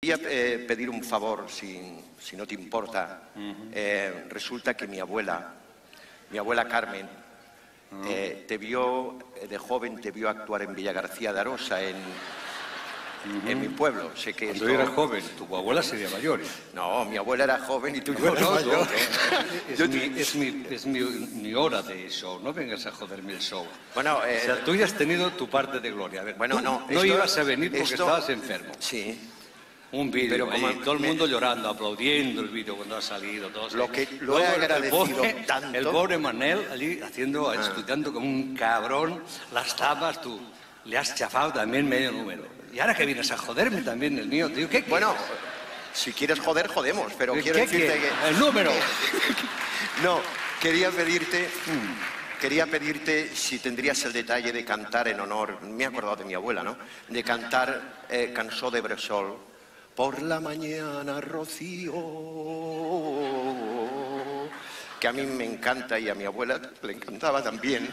Quería eh, pedir un favor, si, si no te importa. Eh, resulta que mi abuela, mi abuela Carmen, eh, te vio, eh, de joven te vio actuar en Villa García de Arosa, en, en mi pueblo. Sé que Cuando esto- yo era joven, tu abuela sería mayor. No, mi abuela era joven y tú No, mayor. yo- es, mi, es, mi, es mi, mi hora de show, no vengas a joderme el show. Bueno, eh, o sea, tú ya has tenido tu parte de gloria. A ver, Bueno, no, No esto- ibas a venir porque esto- estabas enfermo. Sí. Un vídeo, Pero como todo el me- mundo llorando, aplaudiendo el vídeo cuando ha salido. Todos Lo que lo Luego he el- el agradecido pobre- tanto. Ah. El pobre Manel allí haciendo, estudiando como un cabrón las tapas, tú le has chafado también medio número. Y ahora que vienes a joderme también el mío, tío, ¿qué Bueno, si quieres joder, jodemos, pero ¿Qué quiero decirte quieres? que... El número. No, quería pedirte, quería pedirte si tendrías el detalle de cantar en honor, me he acordado de mi abuela, ¿no? De cantar eh, Cansó de Bresol. Por la mañana, Rocío. Que a mí me encanta y a mi abuela le encantaba también.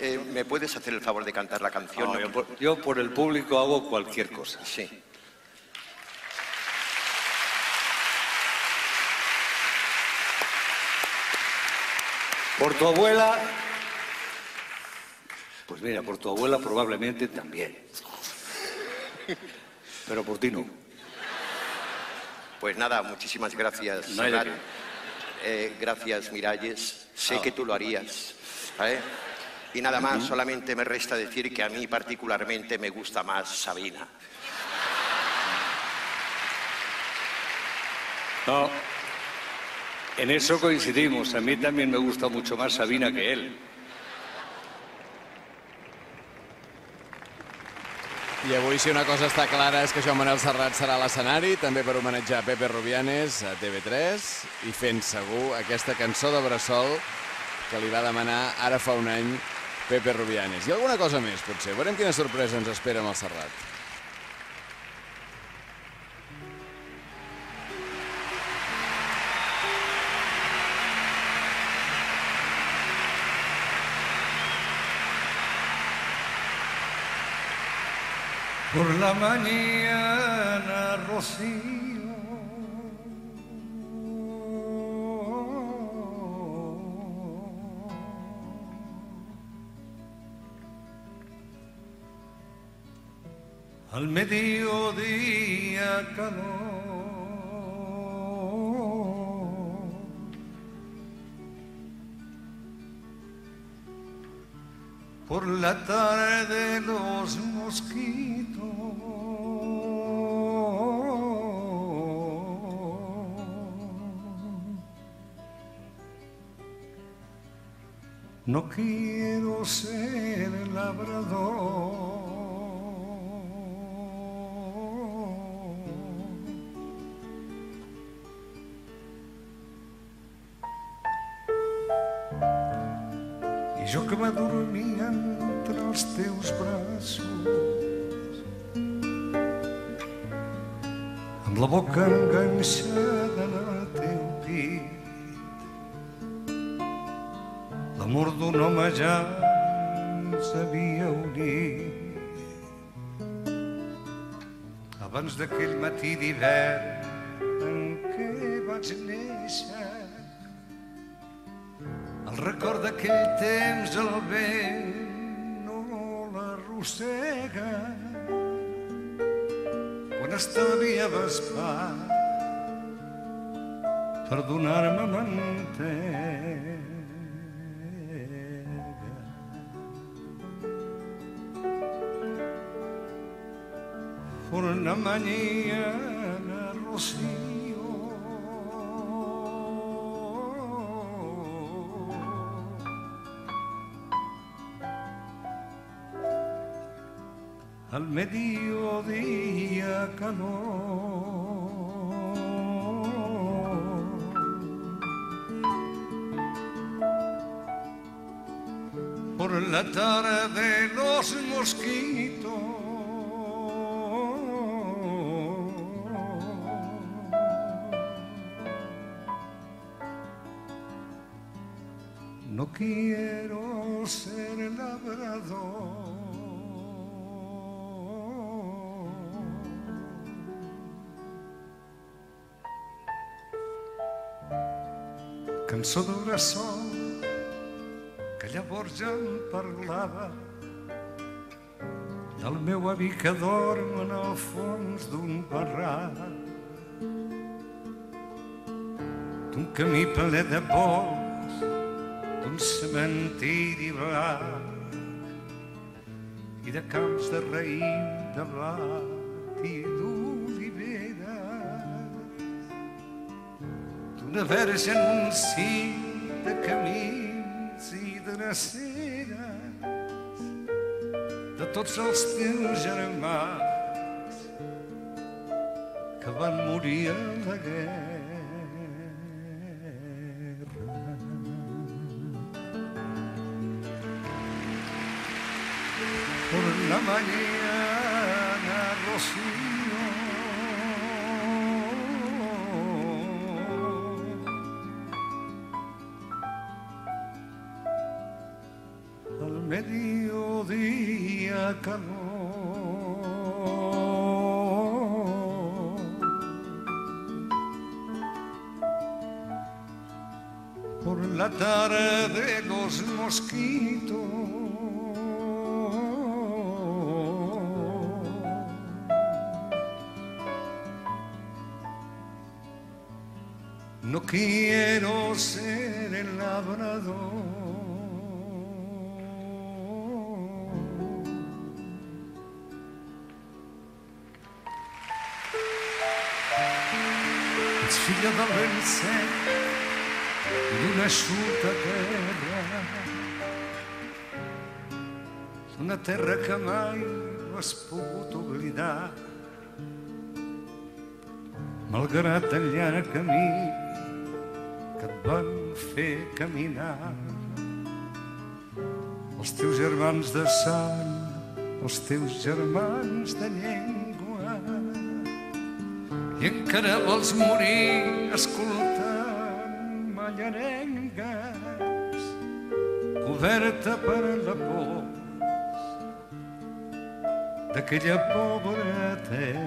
Eh, ¿Me puedes hacer el favor de cantar la canción? No, yo, por, yo por el público hago cualquier cosa. Sí. Por tu abuela, pues mira, por tu abuela probablemente también. Pero por ti no. Pues nada, muchísimas gracias. No. Eh, gracias, Miralles. Sé Ah. que tú lo harías. Y nada más, solamente me resta decir que a mí particularmente me gusta más Sabina. No. En eso coincidimos. A mí también me gusta mucho más Sabina que él. I avui, si una cosa està clara, és que Joan Manel Serrat serà a l'escenari, també per homenatjar Pepe Rubianes a TV3, i fent segur aquesta cançó de Bressol que li va demanar ara fa un any Pepe Rubianes. I alguna cosa més, potser. Veurem quina sorpresa ens espera amb el Serrat. Por la mañana, Rocío. Al mediodía calor. Por la tarde los mosquitos. No quiero ser labrador. I jo que m'adormia entre els teus braços. Amb la boca enganxada en el teu pit l'amor d'un home ja ens havia unit. Abans d'aquell matí d'hivern en què vaig néixer el record d'aquell temps el vent l'arrossega quan estalvia vespar per donar-me mantega. Por una mañana, Rocío. Mediodía calor. Por la tarde los mosquitos. No quiero ser labrador. Cançó de bressol que llavors ja em parlava. Del meu avi que dorm en el fons d'un barrac d'un camí ple de pols d'un cementiri blanc i de camps de raïm de blat i verge en un cim de camins i dreceres de tots els teus germans que van morir a la guerra. Por la mañana, Rocío, Por la tarde los mosquitos. No quiero ser el labrador. Eixuta terra una terra que mai no has pogut oblidar. Malgrat el llarg camí que et van fer caminar els teus germans de sang els teus germans de llengua i encara vols morir escoltant coberta per la por d'aquella pobra terra.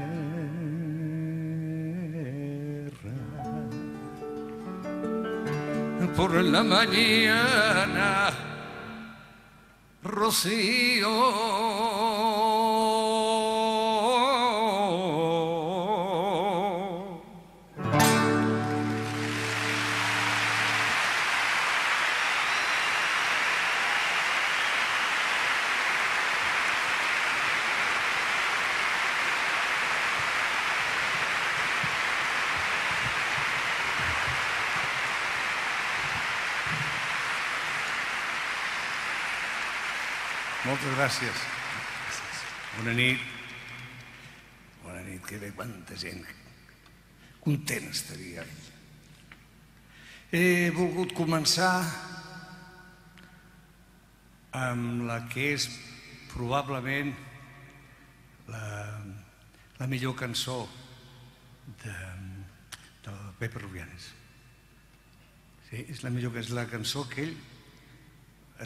Por la mañana, Rocío. Gràcies. Bona nit. Bona nit, que bé, quanta gent. Content estaria. He volgut començar amb la que és probablement la, la millor cançó de, de Pepe Rubianes. Sí, és la millor que és la cançó que ell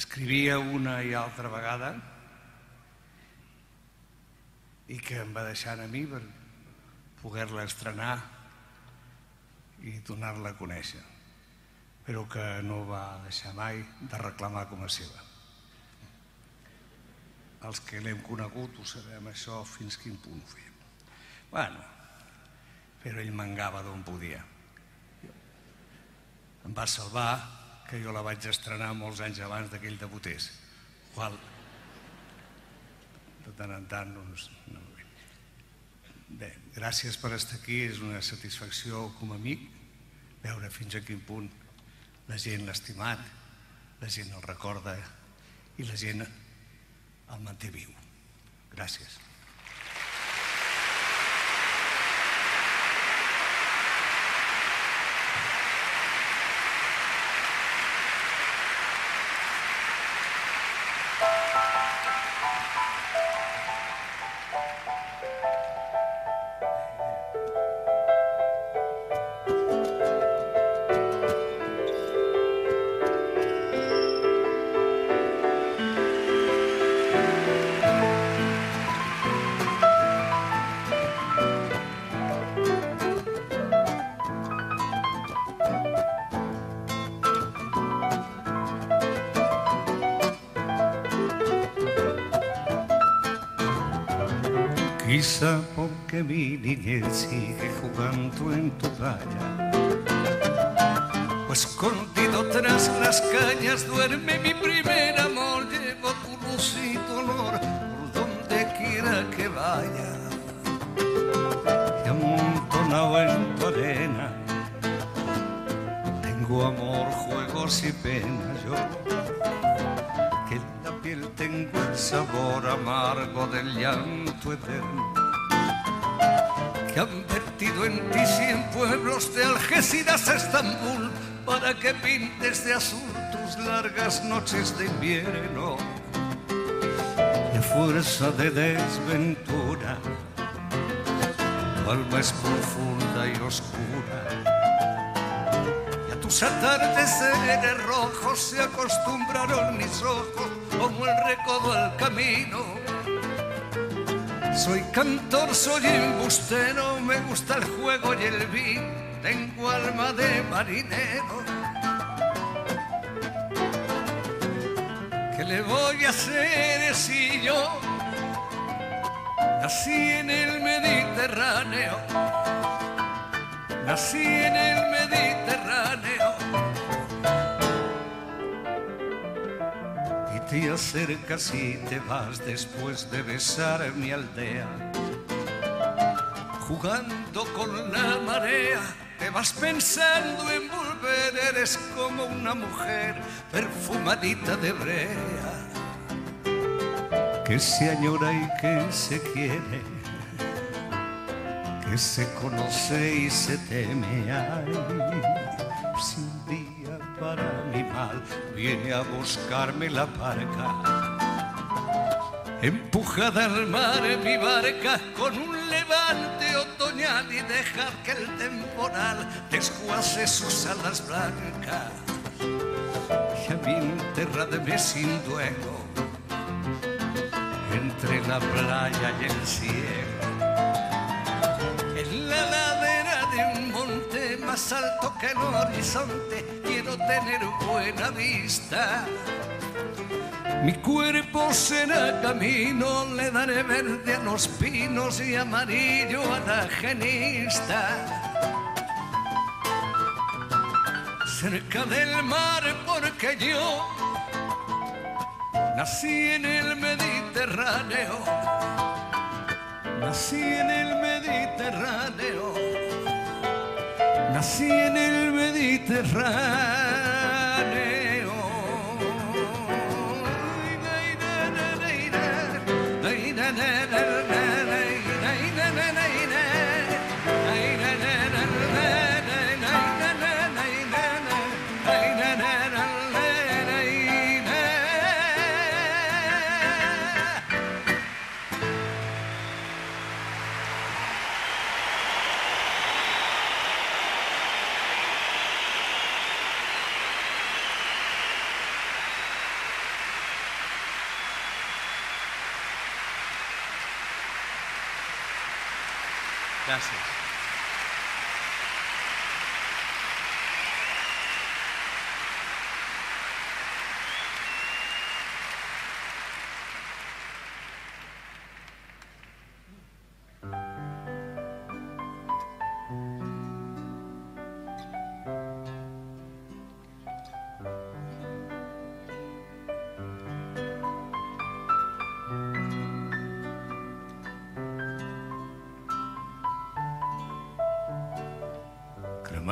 escrivia una i altra vegada i que em va deixar a mi per poder-la estrenar i donar-la a conèixer però que no va deixar mai de reclamar com a seva. Els que l'hem conegut ho sabem això fins quin punt ho fèiem. Bueno, però ell mangava d'on podia. Em va salvar que jo la vaig estrenar molts anys abans d'aquell debutés. Qual de tant en tant doncs, no. Bé, gràcies per estar aquí, és una satisfacció com a amic veure fins a quin punt la gent l'ha estimat, la gent el recorda i la gent el manté viu. Gràcies. Porque mi niñez sigue jugando en tu playa. Pues escondido tras las cañas duerme mi primer amor. Llevo tu luz y tu olor por donde quiera que vaya. Y amontonado en tu arena tengo amor, juegos y penas yo. Que la piel tengo el sabor amargo del llanto eterno. Que han vertido en ti cien pueblos de Algeciras a Estambul para que pintes de azul tus largas noches de invierno. Y a fuerza de desventura, tu alma es profunda y oscura tus atardeceres rojos se acostumbraron mis ojos como el recodo al camino. Soy cantor, soy embustero, me gusta el juego y el vino, tengo alma de marinero. ¿Qué le voy a hacer si yo nací en el Mediterráneo? Nací en el Mediterráneo te acercas y te vas después de besar mi aldea. Jugando con la marea, te vas pensando en volver, eres como una mujer perfumadita de brea que se añora y que se quiere que se conoce y se teme. Ay, viene a buscarme la barca, empujada al mar mi barca con un levante otoñal y dejar que el temporal desguace sus alas blancas. Y a mí sin duelo entre la playa y el cielo que el horizonte quiero tener buena vista. Mi cuerpo será camino, le daré verde a los pinos y amarillo a la genista. Cerca del mar porque yo nací en el Mediterráneo Nací en el Mediterráneo, nací en el Mediterráneo.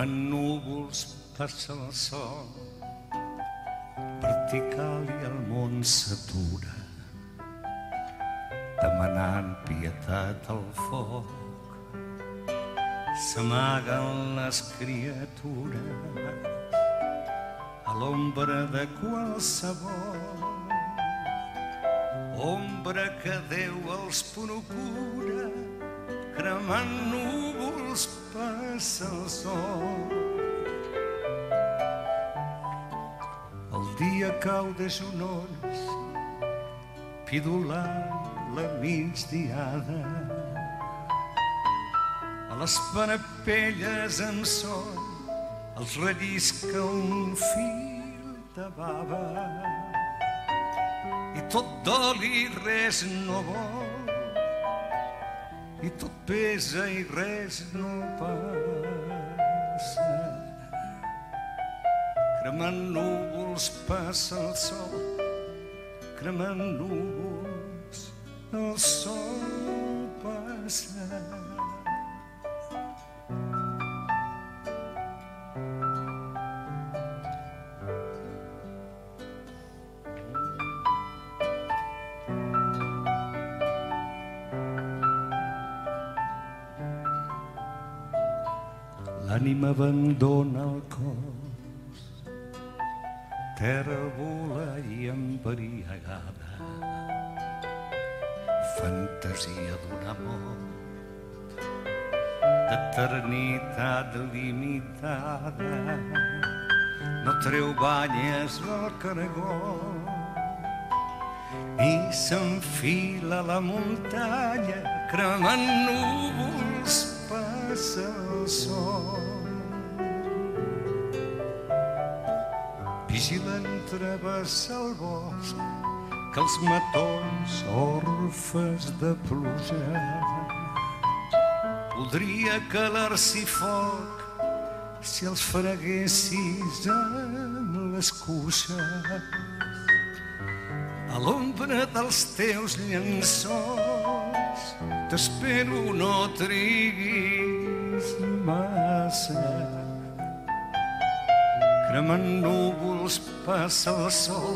Cremant núvols passa el sol vertical i el món s'atura demanant pietat al foc. S'amaguen les criatures a l'ombra de qualsevol ombra que Déu els procura cremant núvols passa el sol. El dia cau de genolls, pidolant la migdiada. A les parapelles amb son els rellisca un fil de bava i tot dol i res no vol i tot pesa i res no passa. Cremant núvols passa el sol, cremant núvols el sol passa. L'ànima abandona el cos, tèrbola i embriagada, fantasia d'un amor d'eternitat limitada. No treu banyes al cargó i s'enfila la muntanya cremant núvols passa el sol. Vigilant travessa el bosc que els matons orfes de pluja podria calar-s'hi foc si els freguessis amb les cuixes a l'ombra dels teus llençols t'espero no triguis massa cremant núvols passa el sol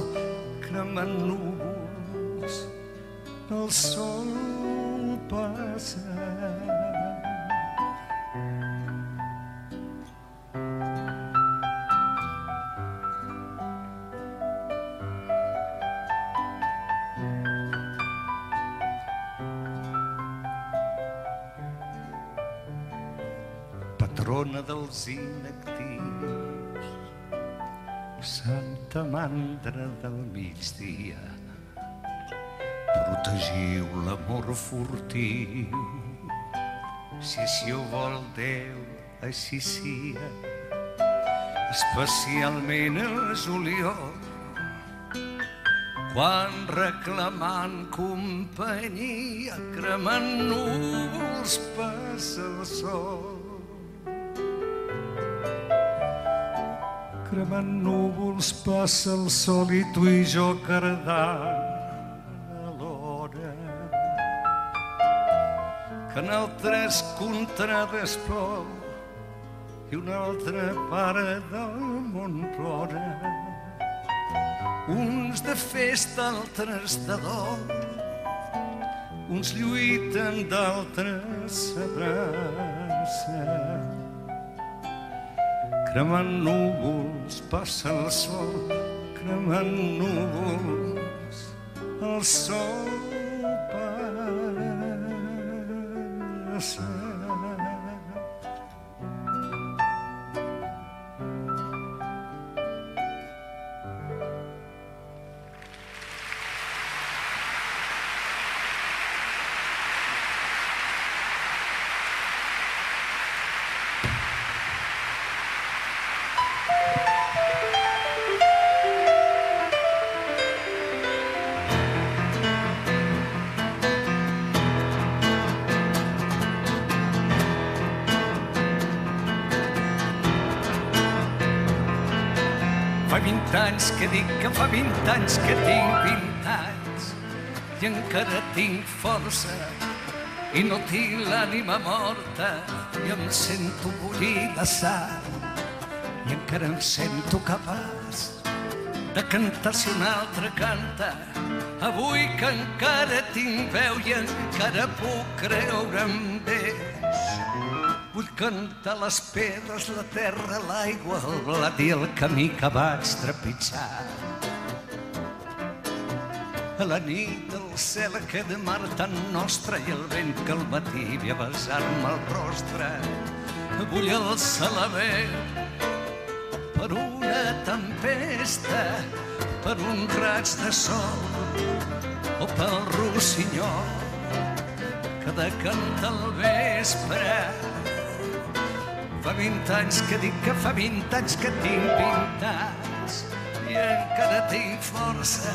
cremant núvols el sol passa. Patrona dels inactius, Santa Mandra del migdia, protegiu l'amor furtiu, si així ho vol Déu, així sia, especialment el juliol, quan reclamant companyia, cremant núvols passa el sol. Cremant núvols passa el sol i tu i jo cardant alhora. Que en el tres contrades plou i una altra part del món plora. Uns de festa, altres de dol, uns lluiten, d'altres s'abracen cremant núvols passa el sol, cremant núvols el sol passa. Anys que dic que fa 20 anys que tinc 20 anys i encara tinc força i no tinc l'ànima morta i em sento bullir la sang i encara em sento capaç de cantar si un altre canta. Avui que encara tinc veu i encara puc creure en ells Vull cantar les pedres, la terra, l'aigua, el blat i el camí que vaig trepitjar. A la nit del cel aquest mar tan nostre i el vent que al matí ve a besar-me el rostre. Vull alçar la veu per una tempesta, per un raig de sol o pel rossinyol que de cantar al vespre Fa 20 anys que dic que fa 20 anys que tinc 20 anys i encara tinc força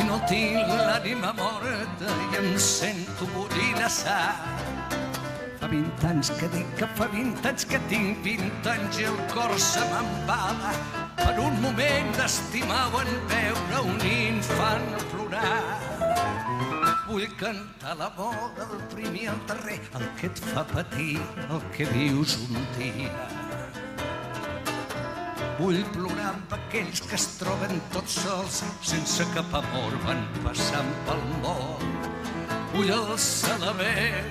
i no tinc l'ànima morta i em sento bullir sang Fa 20 anys que dic que fa 20 anys que tinc 20 anys i el cor se m'embala. Per un moment d'estimar en veure un infant plorar. Vull cantar l'amor, el primer i el darrer, el que et fa patir, el que vius un dia. Vull plorar amb aquells que es troben tots sols, sense cap amor van passant pel món. Vull alçar la veu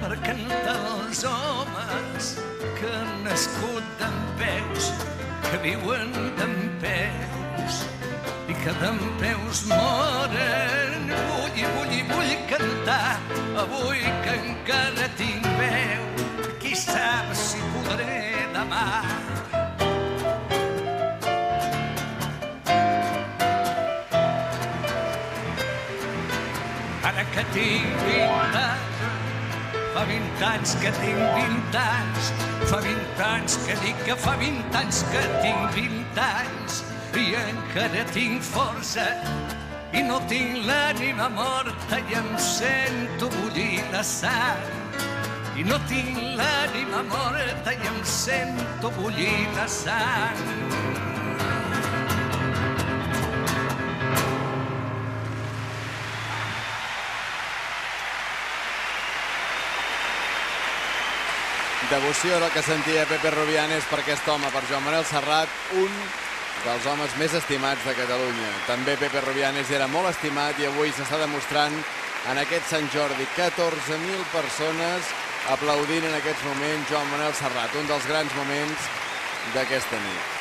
per cantar als homes que han nascut d'en peus, que viuen d'en peus i que d'en peus moren. Cantar avui que encara tinc veu. Qui sap si podré demà Ara que tinc 20 anys, fa 20 anys que tinc 20 anys, fa 20 anys que dic que fa 20 anys que tinc 20 anys i encara tinc força i no tinc l'ànima morta i em sento bullir la sang. I no tinc l'ànima morta i em sento bullir la sang. Devoció del que sentia Pepe Rubianes per aquest home, per Joan Manuel Serrat, un dels homes més estimats de Catalunya. També Pepe Rubianes era molt estimat i avui s'està demostrant en aquest Sant Jordi. 14.000 persones aplaudint en aquests moments Joan Manuel Serrat, un dels grans moments d'aquesta nit.